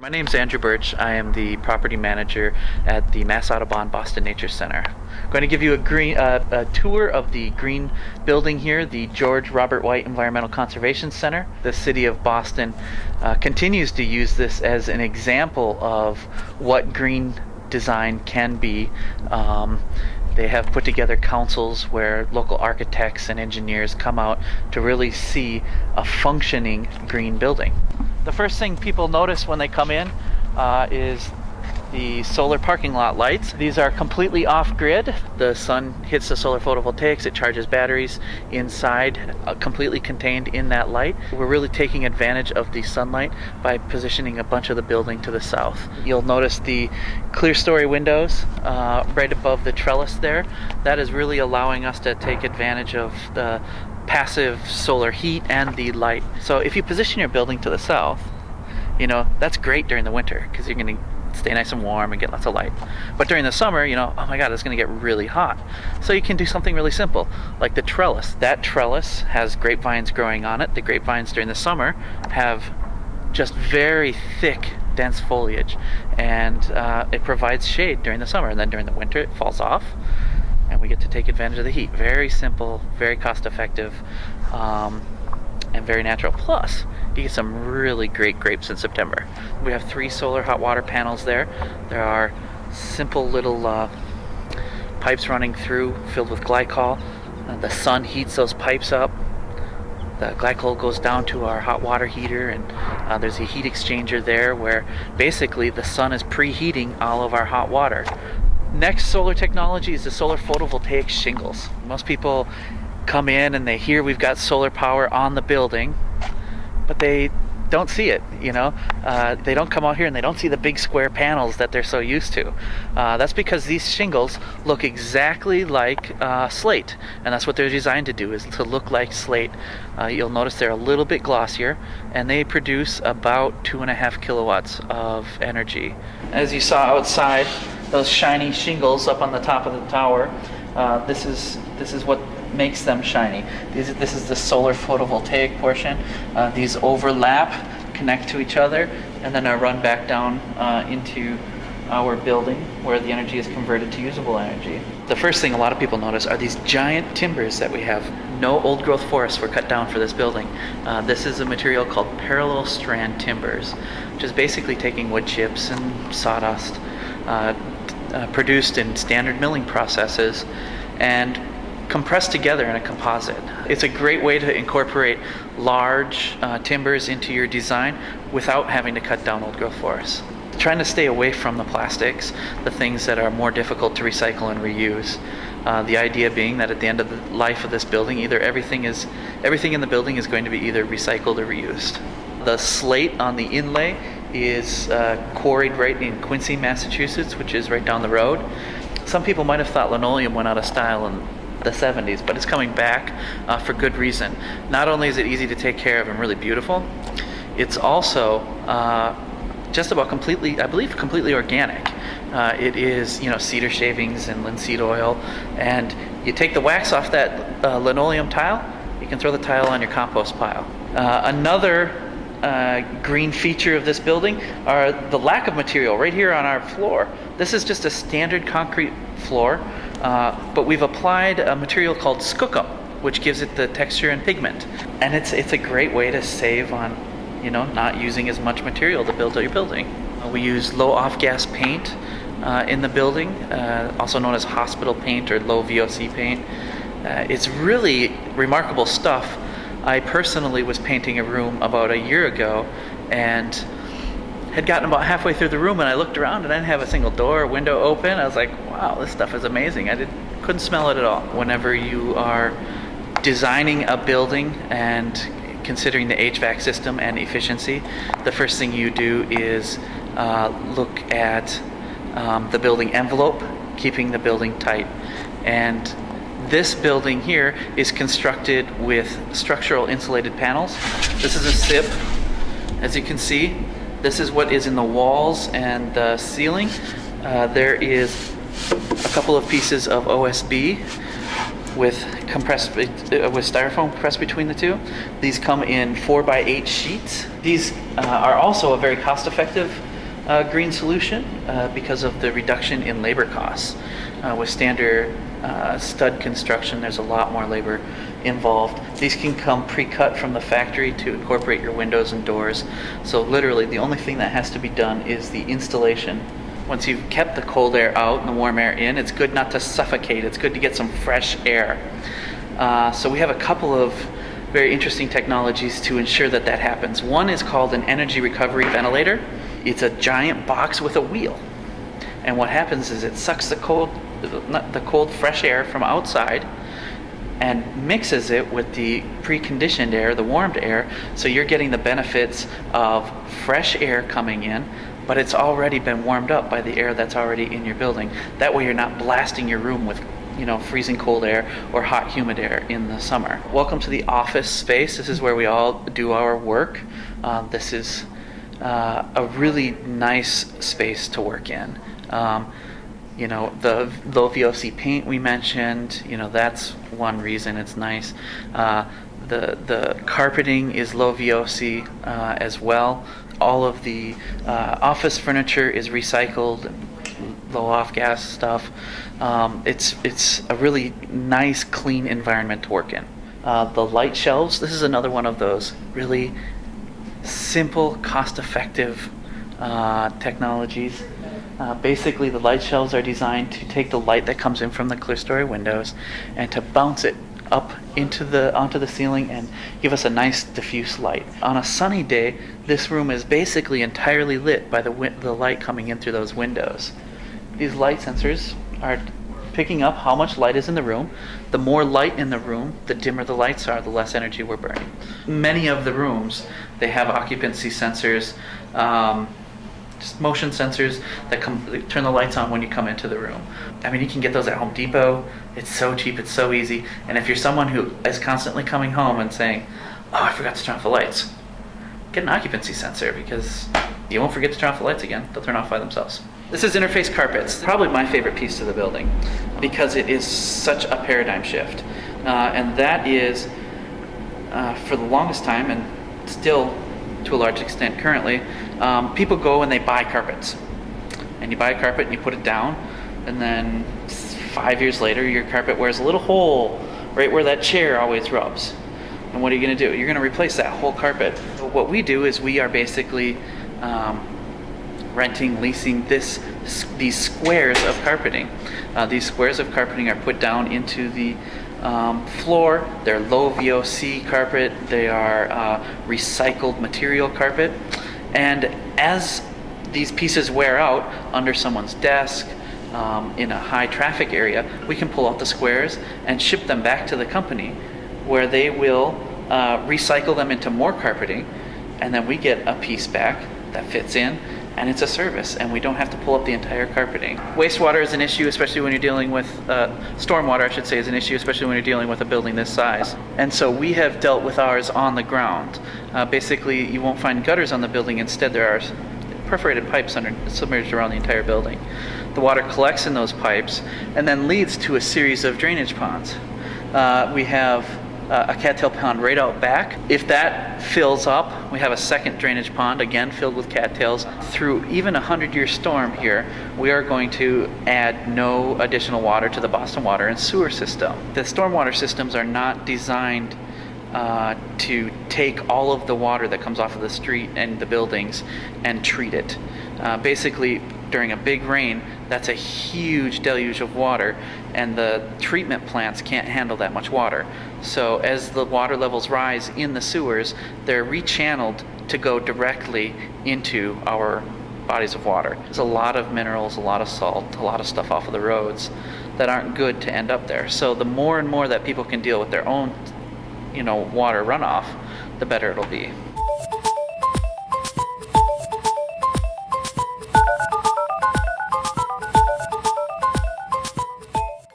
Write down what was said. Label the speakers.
Speaker 1: My name is Andrew Birch. I am the property manager at the Mass Audubon Boston Nature Center. I'm going to give you a, green, uh, a tour of the green building here, the George Robert White Environmental Conservation Center. The city of Boston uh, continues to use this as an example of what green design can be. Um, they have put together councils where local architects and engineers come out to really see a functioning green building. The first thing people notice when they come in uh, is the solar parking lot lights. These are completely off grid. The sun hits the solar photovoltaics, it charges batteries inside, uh, completely contained in that light. We're really taking advantage of the sunlight by positioning a bunch of the building to the south. You'll notice the clerestory windows uh, right above the trellis there. That is really allowing us to take advantage of the passive solar heat and the light. So if you position your building to the south, you know, that's great during the winter because you're going to stay nice and warm and get lots of light. But during the summer, you know, oh my god, it's going to get really hot. So you can do something really simple, like the trellis. That trellis has grapevines growing on it. The grapevines during the summer have just very thick, dense foliage, and uh, it provides shade during the summer. And then during the winter, it falls off, and we get to take advantage of the heat. Very simple, very cost effective. Um, and very natural. Plus, you get some really great grapes in September. We have three solar hot water panels there. There are simple little uh, pipes running through filled with glycol. Uh, the sun heats those pipes up. The glycol goes down to our hot water heater, and uh, there's a heat exchanger there where basically the sun is preheating all of our hot water. Next solar technology is the solar photovoltaic shingles. Most people come in and they hear we've got solar power on the building, but they don't see it. You know, uh, they don't come out here and they don't see the big square panels that they're so used to. Uh, that's because these shingles look exactly like uh, slate, and that's what they're designed to do is to look like slate. Uh, you'll notice they're a little bit glossier, and they produce about two and a half kilowatts of energy. As you saw outside, those shiny shingles up on the top of the tower. Uh, this is this is what makes them shiny. These, this is the solar photovoltaic portion. Uh, these overlap, connect to each other, and then are run back down uh, into our building where the energy is converted to usable energy. The first thing a lot of people notice are these giant timbers that we have. No old growth forests were cut down for this building. Uh, this is a material called parallel strand timbers, which is basically taking wood chips and sawdust uh, uh, produced in standard milling processes and compressed together in a composite. It's a great way to incorporate large uh, timbers into your design without having to cut down old growth forests. Trying to stay away from the plastics, the things that are more difficult to recycle and reuse. Uh, the idea being that at the end of the life of this building, either everything is everything in the building is going to be either recycled or reused. The slate on the inlay is uh, quarried right in Quincy, Massachusetts, which is right down the road. Some people might have thought linoleum went out of style and the 70s, but it's coming back uh, for good reason. Not only is it easy to take care of and really beautiful, it's also uh, just about completely, I believe, completely organic. Uh, it is, you know, cedar shavings and linseed oil, and you take the wax off that uh, linoleum tile, you can throw the tile on your compost pile. Uh, another uh, green feature of this building are the lack of material right here on our floor. This is just a standard concrete floor, uh, but we've applied a material called skookum, which gives it the texture and pigment. And it's, it's a great way to save on, you know, not using as much material to build your building. Uh, we use low off-gas paint uh, in the building, uh, also known as hospital paint or low VOC paint. it's really remarkable stuff I personally was painting a room about a year ago and had gotten about halfway through the room and I looked around and I didn't have a single door or window open. I was like, wow, this stuff is amazing. I didn't, couldn't smell it at all. Whenever you are designing a building and considering the HVAC system and efficiency, the first thing you do is uh, look at um, the building envelope, keeping the building tight. And this building here is constructed with structural insulated panels. This is a SIP. As you can see, this is what is in the walls and the ceiling. Uh, there is a couple of pieces of OSB with compressed uh, with styrofoam pressed between the two. These come in four by eight sheets. These uh, are also a very cost-effective uh, green solution uh, because of the reduction in labor costs. Uh, with standard uh, stud construction, there's a lot more labor involved. These can come pre-cut from the factory to incorporate your windows and doors. So literally, the only thing that has to be done is the installation. Once you've kept the cold air out and the warm air in, it's good not to suffocate. It's good to get some fresh air. Uh, so we have a couple of very interesting technologies to ensure that that happens. One is called an energy recovery ventilator. It's a giant box with a wheel. And what happens is it sucks the cold, the cold fresh air from outside and mixes it with the preconditioned air, the warmed air, so you're getting the benefits of fresh air coming in, but it's already been warmed up by the air that's already in your building. That way you're not blasting your room with you know, freezing cold air or hot humid air in the summer. Welcome to the office space. This is where we all do our work. Uh, this is uh, a really nice space to work in. Um, you know the low VOC paint we mentioned. You know that's one reason it's nice. Uh, the the carpeting is low VOC uh, as well. All of the uh, office furniture is recycled, low off gas stuff. Um, it's it's a really nice, clean environment to work in. Uh, the light shelves. This is another one of those really simple, cost-effective uh, technologies. Uh, basically, the light shelves are designed to take the light that comes in from the clerestory windows and to bounce it up into the onto the ceiling and give us a nice diffuse light. On a sunny day, this room is basically entirely lit by the the light coming in through those windows. These light sensors are picking up how much light is in the room. The more light in the room, the dimmer the lights are, the less energy we're burning. Many of the rooms, they have occupancy sensors. Um, motion sensors that come turn the lights on when you come into the room. I mean, you can get those at Home Depot. It's so cheap, it's so easy. And if you're someone who is constantly coming home and saying, "Oh, I forgot to turn off the lights," get an occupancy sensor because you won't forget to turn off the lights again. They'll turn off by themselves. This is interface carpets, probably my favorite piece to the building because it is such a paradigm shift. Uh, and that is, uh, for the longest time, and still to a large extent currently, um, people go and they buy carpets. And you buy a carpet and you put it down, and then five years later, your carpet wears a little hole right where that chair always rubs. And what are you going to do? You're going to replace that whole carpet. What we do is we are basically um, renting, leasing this these squares of carpeting. Uh, these squares of carpeting are put down into the um, floor. They're low VOC carpet. They are uh, recycled material carpet. And as these pieces wear out under someone's desk, um, in a high traffic area, we can pull out the squares and ship them back to the company where they will uh, recycle them into more carpeting and then we get a piece back that fits in and it's a service and we don't have to pull up the entire carpeting. Wastewater is an issue, especially when you're dealing with, uh, stormwater I should say is an issue, especially when you're dealing with a building this size. And so we have dealt with ours on the ground. Uh, basically, you won't find gutters on the building, instead there are perforated pipes under, submerged around the entire building. The water collects in those pipes and then leads to a series of drainage ponds. Uh, we have uh, a cattail pond right out back. If that fills up, we have a second drainage pond, again filled with cattails. Through even a 100 year storm here, we are going to add no additional water to the Boston water and sewer system. The stormwater systems are not designed uh, to take all of the water that comes off of the street and the buildings and treat it. Uh, basically, during a big rain, that's a huge deluge of water, and the treatment plants can't handle that much water. So, as the water levels rise in the sewers, they're rechanneled to go directly into our bodies of water. There's a lot of minerals, a lot of salt, a lot of stuff off of the roads that aren't good to end up there. So, the more and more that people can deal with their own, you know, water runoff, the better it'll be.